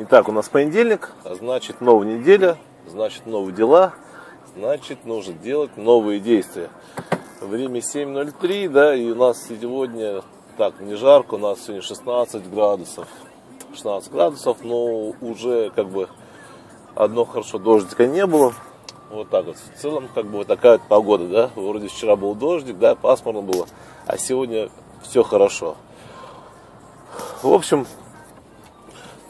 Итак, у нас понедельник, а значит новая неделя, значит новые дела, значит нужно делать новые действия. Время 7.03, да, и у нас сегодня, так, не жарко, у нас сегодня 16 градусов. 16 градусов, но уже как бы одно хорошо дождика не было. Вот так вот. В целом, как бы вот такая вот погода, да. Вроде вчера был дождик, да, пасмурно было, а сегодня все хорошо. В общем,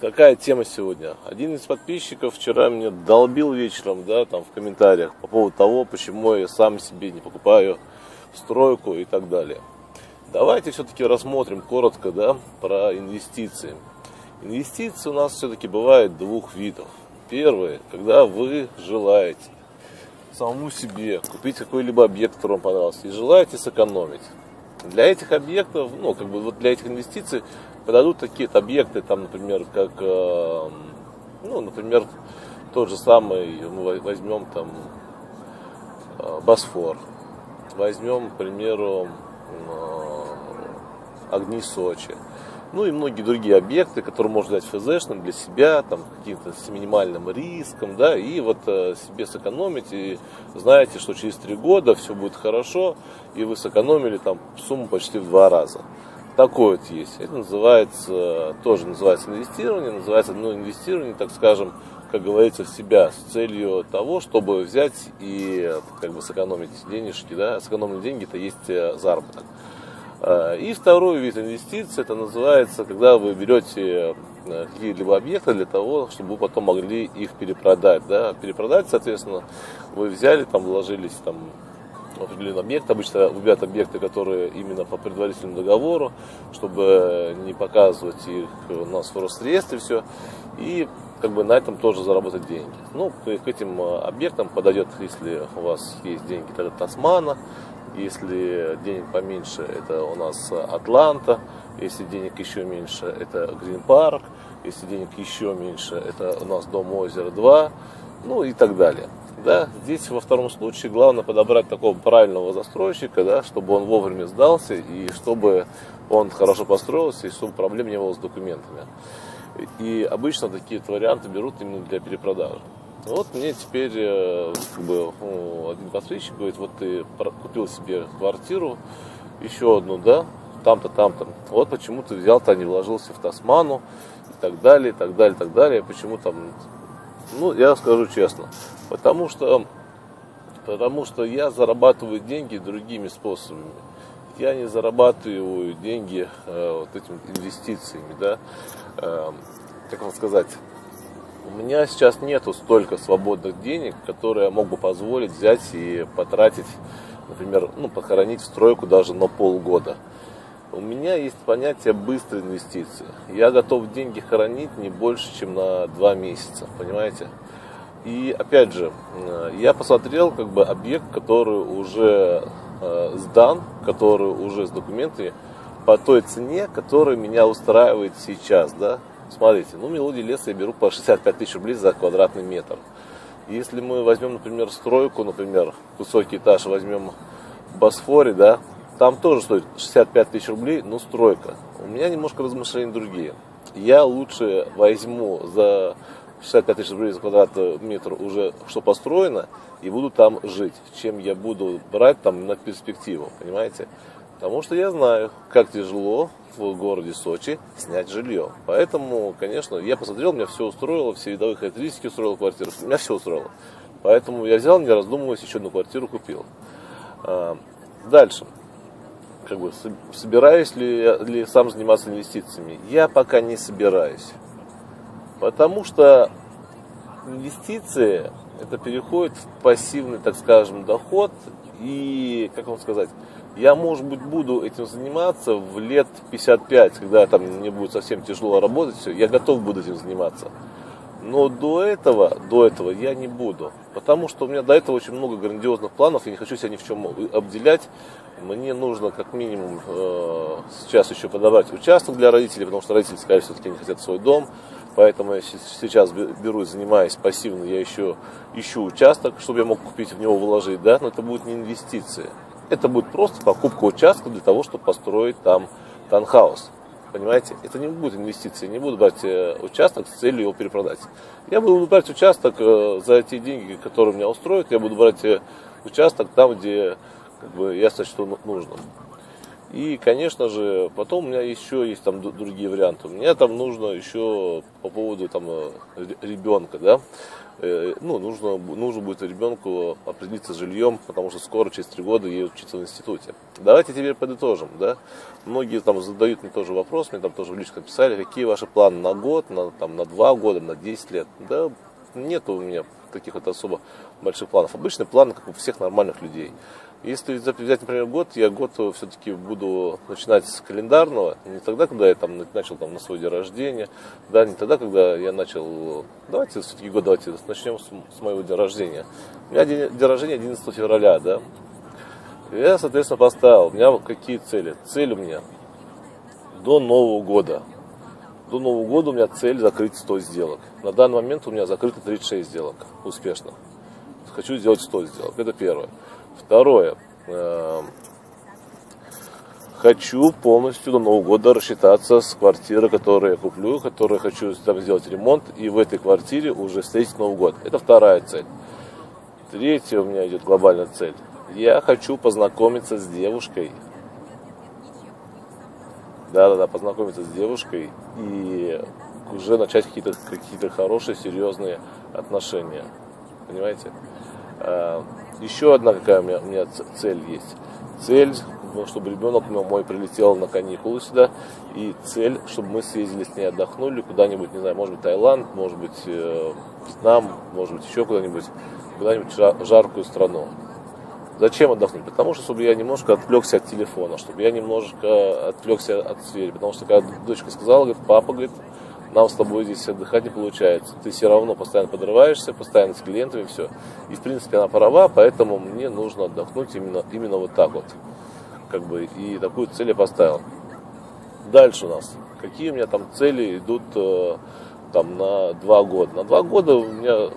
Какая тема сегодня? Один из подписчиков вчера мне долбил вечером, да, там в комментариях по поводу того, почему я сам себе не покупаю стройку и так далее. Давайте все-таки рассмотрим коротко, да, про инвестиции. Инвестиции у нас все-таки бывает двух видов. Первое, когда вы желаете самому себе купить какой-либо объект, который вам понравился, и желаете сэкономить. Для этих объектов, ну, как бы вот для этих инвестиций подадут такие объекты, там, например, как, э, ну, например, тот же самый, мы возьмем там э, Босфор, возьмем, к примеру, э, огни Сочи, ну и многие другие объекты, которые можно взять ФЗшным для себя, там, каким-то с минимальным риском, да, и вот себе сэкономить, и знаете, что через три года все будет хорошо, и вы сэкономили там сумму почти в два раза такое вот есть. Это называется, тоже называется инвестирование, называется, ну, инвестирование, так скажем, как говорится, в себя с целью того, чтобы взять и как бы сэкономить денежки, да, сэкономленные деньги это есть э, заработок. Э, и второй вид инвестиций, это называется, когда вы берете э, какие-либо объекты для того, чтобы вы потом могли их перепродать. Да? Перепродать, соответственно, вы взяли, там, вложились там, определенный объект. Обычно выбирают объекты, которые именно по предварительному договору, чтобы не показывать их на Росреестре все. И как бы на этом тоже заработать деньги. Ну, к этим э, объектам подойдет, если у вас есть деньги, тогда Тасмана, если денег поменьше, это у нас Атланта, если денег еще меньше, это Грин Парк, если денег еще меньше, это у нас Дом озера 2, ну и так далее. Да, здесь во втором случае главное подобрать такого правильного застройщика, да, чтобы он вовремя сдался и чтобы он хорошо построился и чтобы проблем не было с документами. И обычно такие варианты берут именно для перепродажи. Вот мне теперь э, как бы, ну, один подписчик говорит, вот ты купил себе квартиру, еще одну, да, там-то, там-то. Вот почему ты взял-то, не вложился в Тасману и так далее, и так далее, и так далее. Почему там ну, я скажу честно, потому что, потому что я зарабатываю деньги другими способами. Я не зарабатываю деньги э, вот этими инвестициями, да. Э, как вам сказать, у меня сейчас нету столько свободных денег, которые я мог бы позволить взять и потратить, например, ну, похоронить в стройку даже на полгода. У меня есть понятие быстрой инвестиции. Я готов деньги хранить не больше, чем на два месяца, понимаете? И опять же, э, я посмотрел как бы объект, который уже э, сдан, который уже с документами по той цене, которая меня устраивает сейчас, да. Смотрите, ну мелодии леса я беру по 65 тысяч рублей за квадратный метр. Если мы возьмем, например, стройку, например, высокий этаж возьмем в Босфоре, да, там тоже стоит 65 тысяч рублей, но стройка. У меня немножко размышления другие. Я лучше возьму за 65 тысяч рублей за квадратный метр уже что построено, и буду там жить, чем я буду брать там на перспективу, понимаете? Потому что я знаю, как тяжело в городе Сочи снять жилье. Поэтому, конечно, я посмотрел, меня все устроило, все видовые характеристики устроило квартиру, меня все устроило. Поэтому я взял, не раздумываясь, еще одну квартиру купил. А, дальше как бы, собираюсь ли, ли сам заниматься инвестициями? Я пока не собираюсь. Потому что инвестиции это переходит в пассивный, так скажем, доход. И, как вам сказать, я, может быть, буду этим заниматься в лет 55, когда там мне будет совсем тяжело работать, все, я готов буду этим заниматься. Но до этого, до этого я не буду. Потому что у меня до этого очень много грандиозных планов, я не хочу себя ни в чем обделять. Мне нужно как минимум э, сейчас еще подобрать участок для родителей, потому что родители, скорее всего, все-таки не хотят свой дом. Поэтому я сейчас берусь, занимаюсь пассивно, я еще ищу участок, чтобы я мог купить в него вложить, да, но это будет не инвестиции. Это будет просто покупка участка для того, чтобы построить там танхаус. Понимаете? Это не будет инвестиции. Не буду брать э, участок с целью его перепродать. Я буду брать участок э, за те деньги, которые меня устроят. Я буду брать э, участок там, где как бы, я сочту ну, нужно. И, конечно же, потом у меня еще есть там другие варианты. Мне там нужно еще по поводу там ребенка, да. Э, ну, нужно, нужно будет ребенку определиться с жильем, потому что скоро, через три года, ей учиться в институте. Давайте теперь подытожим, да. Многие там задают мне тоже вопрос, мне там тоже в личку писали, какие ваши планы на год, на, там, на два года, на 10 лет. Да, нет у меня таких вот особо больших планов. Обычные планы, как у всех нормальных людей. Если взять, например, год, я год все-таки буду начинать с календарного, не тогда, когда я там начал там, на свой день рождения, да, не тогда, когда я начал, давайте все-таки год, давайте начнем с, с моего дня рождения. У меня день, день рождения 11 февраля, да. Я, соответственно, поставил, у меня какие цели? Цель у меня до Нового года. До Нового года у меня цель закрыть 100 сделок. На данный момент у меня закрыто 36 сделок успешно. Хочу сделать 100 сделок. Это первое. Второе. Эм, хочу полностью до Нового года рассчитаться с квартирой, которую я куплю, которую хочу там сделать ремонт, и в этой квартире уже встретить Новый год. Это вторая цель. Третья у меня идет глобальная цель. Я хочу познакомиться с девушкой. Да-да-да, познакомиться с девушкой и уже начать какие-то какие хорошие, серьезные отношения. Понимаете? Эм, еще одна какая у меня, у меня цель есть. Цель, ну, чтобы ребенок мой прилетел на каникулы сюда. И цель, чтобы мы съездили с ней отдохнули куда-нибудь, не знаю, может быть Таиланд, может быть э, Вьетнам, может быть еще куда-нибудь, куда-нибудь жаркую страну. Зачем отдохнуть? Потому что, чтобы я немножко отвлекся от телефона, чтобы я немножко отвлекся от сферы. Потому что, когда дочка сказала, говорит, папа, говорит, нам с тобой здесь отдыхать не получается. Ты все равно постоянно подрываешься, постоянно с клиентами, все. И, в принципе, она права, поэтому мне нужно отдохнуть именно, именно вот так вот. Как бы, и такую цель я поставил. Дальше у нас. Какие у меня там цели идут э, там на два года? На два года у меня,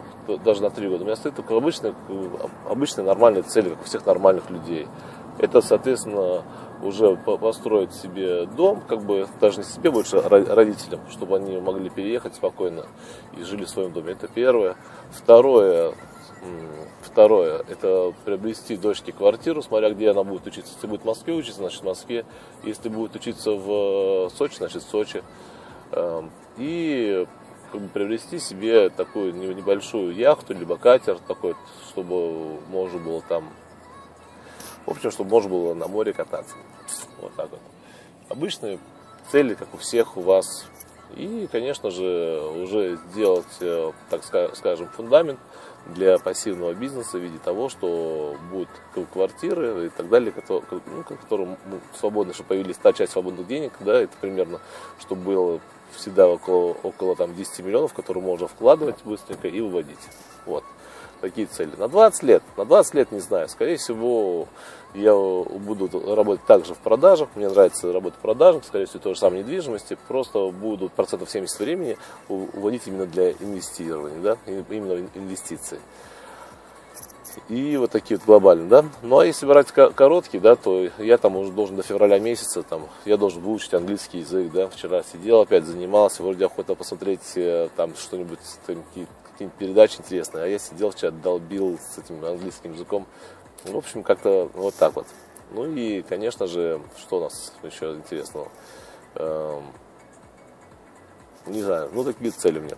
даже на три года, у меня стоит только обычные, обычные нормальные цели, как у всех нормальных людей. Это, соответственно, уже построить себе дом, как бы даже не себе больше, родителям, чтобы они могли переехать спокойно и жили в своем доме. Это первое. Второе, второе, это приобрести дочке квартиру, смотря где она будет учиться. Если будет в Москве учиться, значит в Москве. Если будет учиться в Сочи, значит в Сочи. Эм, и приобрести себе такую небольшую яхту, либо катер такой, чтобы можно было там в общем, чтобы можно было на море кататься. Вот так вот. Обычные цели, как у всех у вас. И, конечно же, уже сделать, э, так скажем, фундамент для пассивного бизнеса в виде того, что будут квартиры и так далее, которые, ну, которые свободно, чтобы появились та часть свободных денег, да, это примерно, чтобы было всегда около, около там, 10 миллионов, которые можно вкладывать быстренько и выводить. Вот такие цели. На 20 лет, на 20 лет не знаю, скорее всего я буду работать также в продажах, мне нравится работать в продажах, скорее всего то же самое недвижимости, просто буду процентов 70 времени уводить именно для инвестирования, да, именно инвестиций. И вот такие вот глобальные, да. Ну а если брать короткий, да, то я там уже должен до февраля месяца, там, я должен выучить английский язык, да. Вчера сидел, опять занимался, вроде охота посмотреть э, там что-нибудь, какие-нибудь передачи интересные, а я сидел вчера, долбил с этим английским языком. В общем, как-то вот так вот. Ну и, конечно же, что у нас еще интересного? Эм, не знаю, ну такие цели у меня.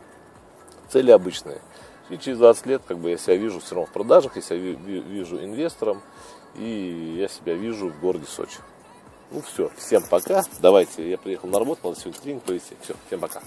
Цели обычные. И через 20 лет, как бы я себя вижу все равно в продажах, я себя вижу инвестором, и я себя вижу в городе Сочи. Ну все, всем пока. Давайте, я приехал на работу, надо сегодня тренинг провести. Все, всем пока.